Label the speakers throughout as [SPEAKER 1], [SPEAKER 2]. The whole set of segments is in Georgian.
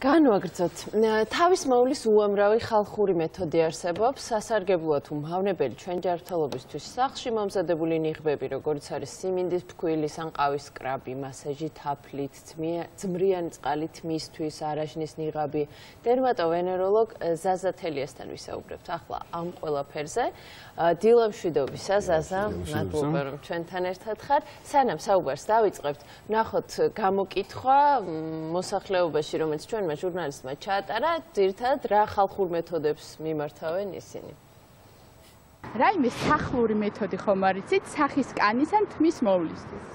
[SPEAKER 1] განვაგრძოთ. თავის მოვლის უამრავი ხალხური მეთოდი არსებობს. სასარგებლოა თუ მავნებელი ჩვენ ჯანმრთელობისთვის სახლში მომზადებული ნიღბები, როგორც არის სიმინდის ფქვილის ან ყავის კრაბი, მასაჟი თაფლით, ძმრიანი წყალით მისთვის, არაჟნის ნიღაბი. დერმატოვენეროლოგ ზაზა თელიასთან ვისაუბრებთ ახლა ამ ყველაფერზე. დილამშვიდობისა ზაზა, მადლობა რომ ჩვენთან ერთად ხარ. სანამ საუბარს დავიწყებთ, ნახოთ გამოკითხვა მოსახლეობაში, რომელიც ჩვენ ჩვენმა ჟურნალისტმა ჩაატარა, ძირთად რა ხალხურ მეთოდებს მიმართავენ ისინი.
[SPEAKER 2] რაიმე სახლური მეთოდი ხომ არიცით, სახის კანის ან თმის მოვლისთვის?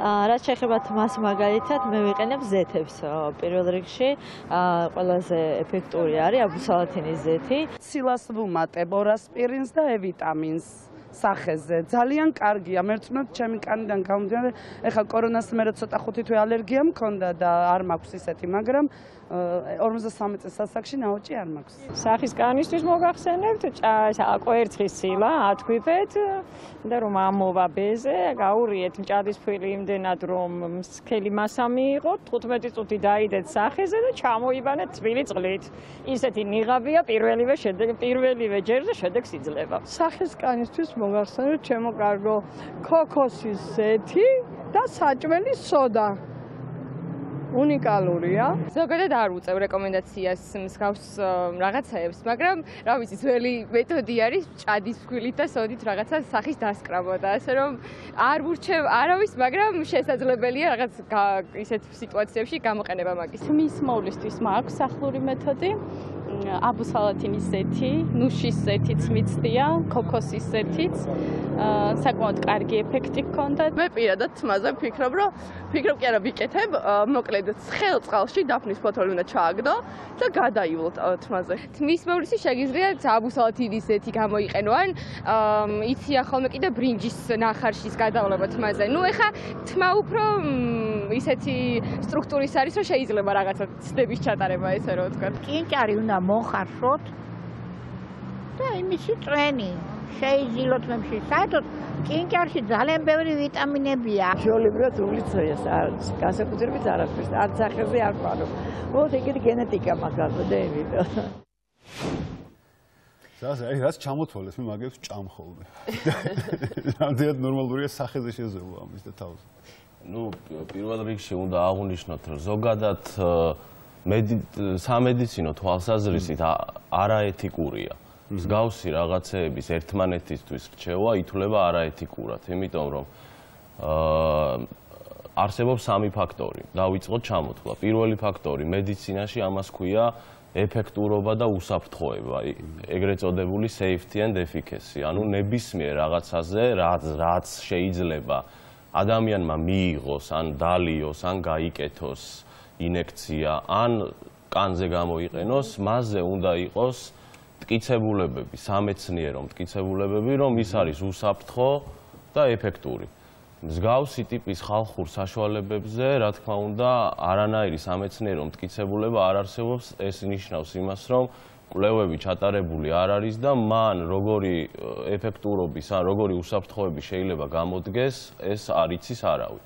[SPEAKER 3] აა რაც შეეხება თმას მაგალითად, მე ვიყენებ ზეთებს პირველ რიგში. აა ყველაზე ეფექტური არის აბუსალათინის ზეთი.
[SPEAKER 4] ცილას ვუმატებ ორასპირინს და E ვიტამინს. სახეზე. ძალიან კარგია. მე ვწმობ ჩემი კანიდან გამომდინარე, ეხლა კორონას მერე ცოტა ხუთი თვე ალერგია მქონდა და არ მაქვს ისეთი, მაგრამ 53 წელს სასაკში ნაოჭი არ მაქვს.
[SPEAKER 5] სახის კანისთვის მოგახსენებთ კვერცხის ცილა, ათქვიფეთ და რომ ამოვა ბეზე, გაურიეთ მჭადის ფილი იმდენად რომ სქელი მასა მიიღოთ, 15 წუთი დაიდეთ სახეზე და ჩამოიბანეთ წვილი წყლით. ისეთი ნიღაბია პირველივე შედეგ პირველივე ჯერზე შედეგს იძლევა.
[SPEAKER 6] სახის კანისთვის მოგახსენებთ ჩემო კარგო ქოქოსის ზეთი და საჭმელი სოდა. უნიკალურია.
[SPEAKER 7] ზოგადად არ უწევ რეკომენდაციას მსგავს რაღაცაებს, მაგრამ რა ვიცი, ძველი მეთოდი არის ჭადის ფქვილით და სოდით რაღაცა სახის დასკრაბვა და ასე რომ არ ვურჩევ არავის, მაგრამ შესაძლებელია რაღაც ისეთ სიტუაციებში გამოყენება მაგის.
[SPEAKER 2] მის მოვლისთვის მაქვს სახლური მეთოდი. აბუსალათინის ზეთი, ნუშის ზეთიც მიცდია, ქოქოსის ზეთიც. საკმაოდ კარგი ეფექტი ჰქონდა.
[SPEAKER 8] მე პირადად თმაზე ვფიქრობ, რომ ფიქრობ კი არა ვიკეთებ, მოკლედ ცხელ წყალში დაფნის ფოთოლი უნდა ჩააგდო და გადაივლოთ თმაზე.
[SPEAKER 7] თმის მოვლისი შეგიძლიათ აბუსალათინის ზეთი გამოიყენო ან იცია ხოლმე კიდე ბრინჯის ნახარშის გადავლება თმაზე. ნუ ეხა თმა უფრო ისეთი სტრუქტურის არის, რომ შეიძლება რაღაცა ცდების ჩატარება ესე რომ ვთქვა.
[SPEAKER 9] კინჭარი უნდა მოხარშოთ და იმისი წვენი შეიძილოთ მემში. საერთოდ კინჭარში ძალიან ბევრი ვიტამინებია.
[SPEAKER 10] ჩვეულებრივად უგლიცხია არის. განსაკუთრებით არაფერს, არც ახერზე არ ყარო. მოდი ეგეთი გენეტიკა მაგალითად დევიდო.
[SPEAKER 11] ზას აი რაც ჩამოთვალეს მე მაგებს ჭამხოლმე. რამდენად ნორმალურია სახეზე შეზევა ამის და თავზე.
[SPEAKER 12] ну პირველ რიგში უნდა აღვნიშნოთ რომ ზოგადად სამედიცინო თვალსაზრისით არაეთიკურია. მსგავსი რაღაცეების ერთმანეთისთვის რჩევა ითვლება არაეთიკურად. იმიტომ რომ არსებობს სამი ფაქტორი. დავიწყოთ ჩამოთვლა პირველი ფაქტორი მედიცინაში ამას ქვია ეფექტურობა და უსაფრთხოება, ეგრეთ წოდებული safety and efficacy, ანუ ნებისმიერ რაღაცაზე, რაც რაც შეიძლება ადამიანმა მიიღოს, ან დალიოს, ან გაიკეთოს ინექცია, ან კანზე გამოიყენოს, მასზე უნდა იყოს მტკიცებულებები, სამეცნიერო მტკიცებულებები, რომ ის არის უსაფრთხო და ეფექტური. მსგავსი ტიპის ხალხურ საშუალებებზე, რა თქმა უნდა, არანაირი სამეცნიერო მტკიცებულება არ არსებობს, ეს ნიშნავს იმას, რომ კვლევები ჩატარებული არ არის და მან როგორი ეფექტურობის ან როგორი უსაფრთხოები შეიძლება გამოდგეს, ეს არ იცის არავი.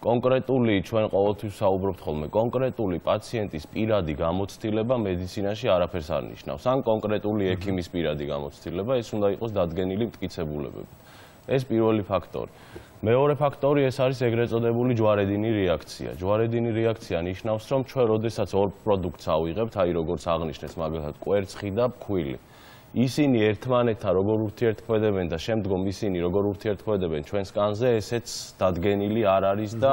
[SPEAKER 12] კონკრეტული ჩვენ ყოველთვის საუბრობთ ხოლმე კონკრეტული პაციენტის პირადი გამოცდილება მედიცინაში არაფერს არ ნიშნავს. ან კონკრეტული ექიმის პირადი გამოცდილება, ეს უნდა იყოს დადგენილი მტკიცებულებებით. ეს პირველი ფაქტორი. მეორე ფაქტორი ეს არის ეგრეთ წოდებული ჯვარედინი რეაქცია. ჯვარედინი რეაქცია ნიშნავს, რომ ჩვენ როდესაც ორ პროდუქტს ავიღებთ, აი როგორც აღნიშნეს მაგალითად კვერცხი და ფქვილი. ისინი ერთმანეთთან როგორ ურთიერთქმედებენ და შემდგომ ისინი როგორ ურთიერთქმედებენ? ჩვენს კანზე, ესეც დადგენილი არ არის და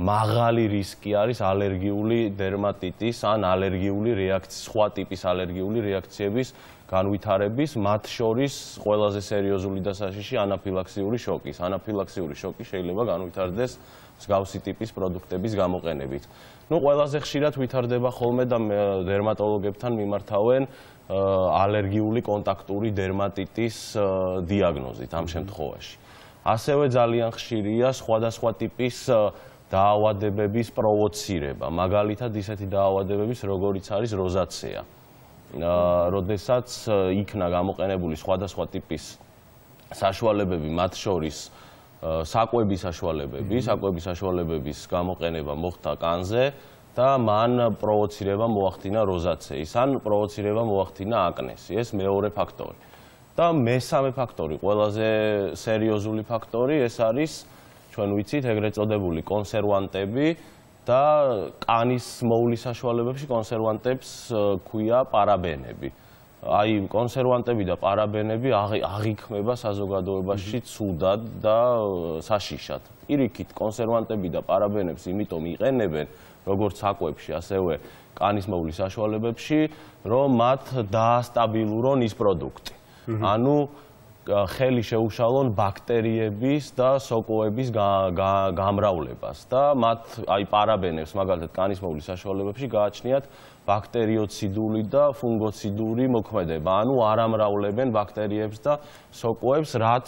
[SPEAKER 12] მაღალი რისკი არის ალერგიული დერმატიტის ან ალერგიული რეაქციის, სხვა ტიპის ალერგიული რეაქციების განვითარების, მათ შორის ყველაზე სერიოზული და საშიში ანაფილაქსიური შოკის. ანაფილაქსიური შოკი შეიძლება განვითარდეს მსგავსი ტიპის პროდუქტების გამოყენებით. ну ყველაზე ხშირად ვითარდება ხოლმე და დერმატოლოგებთან მიმართავენ ალერგიული კონტაქტური დერმატიტის დიაგნოზით ამ შემთხვევაში. ასევე ძალიან ხშირია სხვადასხვა ტიპის დაავადებების პროვოცირება, მაგალითად ისეთი დაავადებების როგორიც არის როზაცეა. როდესაც იქნა გამოყენებული სხვადასხვა ტიპის საშუალებები, მათ შორის საკვების საშუალებები, საკვების საშუალებების გამოყენება მოხდა კანზე და მან პროვოცირება მოახდინა როზაცეის, ან პროვოცირება მოახდინა აკნესი, ეს მეორე ფაქტორი. და მესამე ფაქტორი, ყველაზე სერიოზული ფაქტორი, ეს არის ჩვენ ვიცით ეგრეთ წოდებული კონსერვანტები და კანის მოვლის საშუალებებში კონსერვანტებს ქვია პარაბენები. აი კონსერვანტები და პარაბენები აღიქმება საზოგადოებაში ცუდად და საშიშად. პირიქით კონსერვანტები და პარაბენებს იმიტომ იყენებენ როგორც საკვებში, ასევე კანის მოვლის საშუალებებში, რომ მათ დაასტაბილურონ ის პროდუქტი. ანუ ხელი შეუშალონ ბაქტერიების და სოკოების გამრავლებას და მათ აი პარაბენებს მაგალითად კანის მოვლის საშუალებებში გააჩნიათ ბაქტერიოციდული და ფუნგოციდური მოქმედება. ანუ არამრავლებენ ბაქტერიებს და სოკოებს, რაც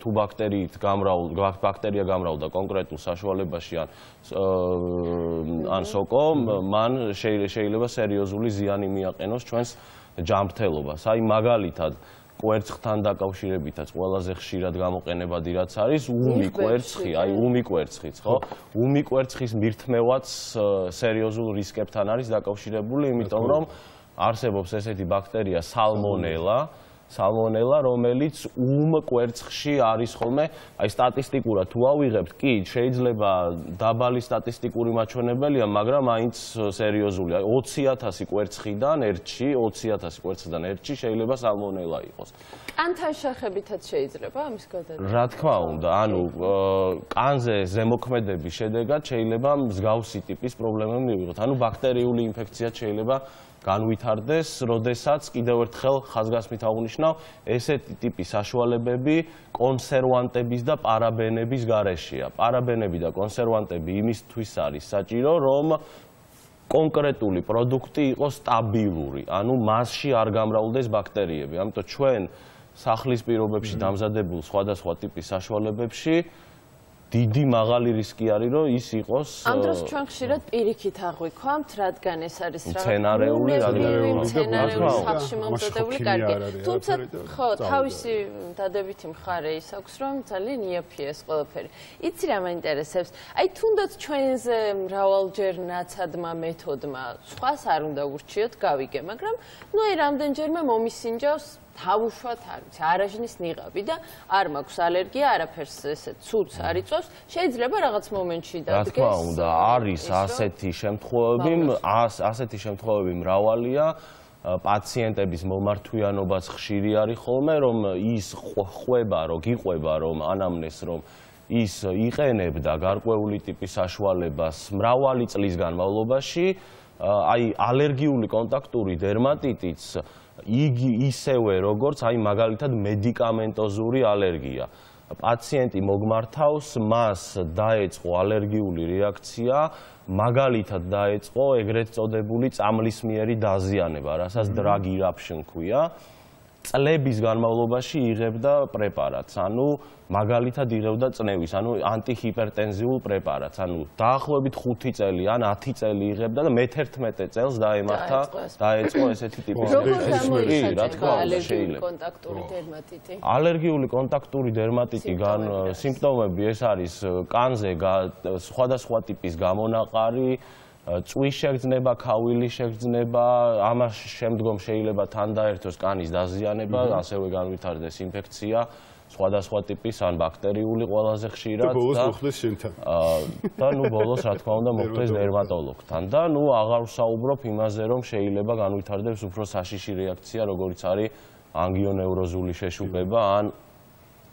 [SPEAKER 12] თუ ბაქტერიით გამრავლ ბაქტერია გამრავლდა კონკრეტულ საშუალებაში ან ან სოკო, მან შეიძლება სერიოზული ზიანი მიაყენოს ჩვენს ჯანმრთელობას. აი მაგალითად კვერცხთან დაკავშირებითაც ყველაზე ხშირად გამოყენებადი რაც არის უმი კვერცხი, აი უმი კვერცხიც, ხო? უმი კვერცხის მირთმევაც სერიოზულ რისკებთან არის დაკავშირებული, იმიტომ რომ არსებობს ესეთი ბაქტერია სალმონელა, სალმონელა, რომელიც უმ კვერცხში არის ხოლმე, აი სტატისტიკურად თუ ავიღებთ, კი, შეიძლება დაბალი სტატისტიკური მაჩვენებელია, მაგრამ აინც სერიოზულია. 20000 კვერცხიდან ერთში, 20000 კვერცხიდან ერთში შეიძლება სალმონელა იყოს.
[SPEAKER 1] კანთან შეხებითაც შეიძლება ამის გადაჭრა?
[SPEAKER 12] რა თქმა უნდა, ანუ კანზე ზემოქმედების შედეგად შეიძლება მსგავსი ტიპის პრობლემა მივიღოთ. ანუ ბაქტერიული ინფექცია შეიძლება განვითარდეს, როდესაც კიდევ ერთხელ ხაზგასმით აღნიშნავ, ესეთი ტიპის საშუალებები კონსერვანტების და პარაბენების გარეშეა. პარაბენები და კონსერვანტები იმისთვის არის საჭირო, რომ კონკრეტული პროდუქტი იყოს სტაბილური, ანუ მასში არ გამრავლდეს ბაქტერიები. ამიტომ ჩვენ სახლის პირობებში დამზადებულ სხვადასხვა ტიპის საშუალებებში დიდი მაღალი რისკი არის რომ ის იყოს
[SPEAKER 1] ამ დროს ჩვენ ხშირად პირიქით აღვიქვამთ რადგან ეს არის
[SPEAKER 12] რა მცენარეული
[SPEAKER 1] მცენარეული სახში მომზადებული კარგი. თუმცა ხო თავისი დადებითი მხარე ის აქვს რომ ძალიან იაფია ეს ყველაფერი. იცი რა მაინტერესებს? აი თუნდაც ჩვენზე მრავალჯერ ნაცადმა მეთოდმა სხვას არ უნდა ურჩიოთ გავიგე მაგრამ ნუ აი რამდენჯერმე მომისინჯავს თავუშვათ არის არაჟნის ნიღაბი და არ მაქვს ალერგია არაფერს ესე ცუც არ იწვევს. შეიძლება რაღაც მომენტში
[SPEAKER 12] დადგეს რა თქმა უნდა არის ასეთი შემთხვევები ასეთი შემთხვევები მრავალია. პაციენტების მომართვიანობაც ხშირი არის ხოლმე რომ ის ხვება რომ გიყვება რომ ანამნეს რომ ის იყენებდა გარკვეული ტიპის საშუალებას მრავალი წლის განმავლობაში. აი ალერგიული კონტაქტური დერმატიტიც იგი ისევე როგორც აი მაგალითად მედიკამენტოზური ალერგია. პაციენტი მოგმართავს, მას დაეწყო ალერგიული რეაქცია, მაგალითად დაეწყო ეგრეთ წოდებული წამლისმიერი დაზიანება, რასაც drug eruption ქვია. წლების განმავლობაში იღებდა პრეპარატს, ანუ მაგალითად იღებდა წნევის, ანუ ანტიჰიპერტენზიულ პრეპარატს, ანუ დაახლოებით 5 წელი ან 10 წელი იღებდა და მე-11 წელს დაემართა, დაეწყო ესეთი ტიპის
[SPEAKER 1] ესმერი, რა თქმა უნდა, შეიძლება. კონტაქტური დერმატიტი.
[SPEAKER 12] ალერგიული კონტაქტური დერმატიტი გან სიმპტომები ეს არის კანზე სხვადასხვა ტიპის გამონაყარი წვის შეგრძნება, ქავილის შეგრძნება, ამას შემდგომ შეიძლება თან დაერთოს კანის დაზიანება, ასევე განვითარდეს ინფექცია, სხვადასხვა ტიპის ან ბაქტერიული ყველაზე ხშირად
[SPEAKER 11] და ბოლოს მოხდეს შენთან.
[SPEAKER 12] აა და ნუ ბოლოს რა თქმა უნდა მოხდეს დერმატოლოგთან და ნუ აღარ ვსაუბრობ იმაზე, რომ შეიძლება განვითარდეს უფრო საშიში რეაქცია, როგორიც არის ანგიონევროზული შეშუპება ან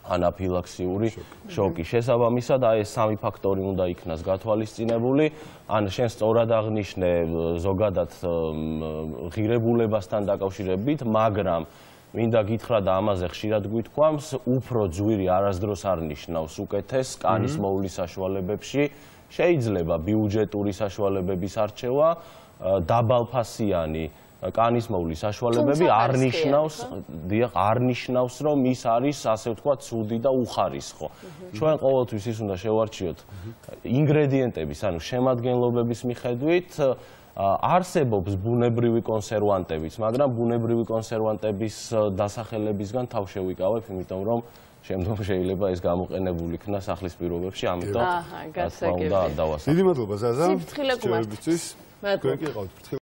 [SPEAKER 12] ანაფილაქსიური შოკი. შესაბამისად, აი ეს სამი ფაქტორი უნდა იქნას გათვალისწინებული. ან შენ სწორად აღნიშნე ზოგადად ღირებულებასთან დაკავშირებით, მაგრამ მინდა გითხრა და ამაზე ხშირად გვითქვამს, უფრო ძვირი არასდროს არ ნიშნავს უკეთეს კანის მოვლის საშუალებებში. შეიძლება ბიუჯეტური საშუალებების არჩევა, დაბალფასიანი კანის მოვლის საშუალებები არ ნიშნავს, დიახ, არ ნიშნავს, რომ ის არის, ასე ვთქვათ, ცუდი და უხარისხო. ჩვენ ყოველთვის ის უნდა შევარჩიოთ ინგრედიენტების, ანუ შემადგენლობების მიხედვით არსებობს ბუნებრივი კონსერვანტებიც, მაგრამ ბუნებრივი კონსერვანტების დასახელებისგან თავ შევიკავებ, იმიტომ რომ შემდგომ შეიძლება ეს გამოყენებული იქნა სახლის პირობებში, ამიტომ
[SPEAKER 1] აჰა, გასაგები.
[SPEAKER 11] დიდი მადლობა ზაზა.
[SPEAKER 1] სიფრთხილე გუმართავს. მადლობა.
[SPEAKER 11] გიგიყავთ ფრთხილ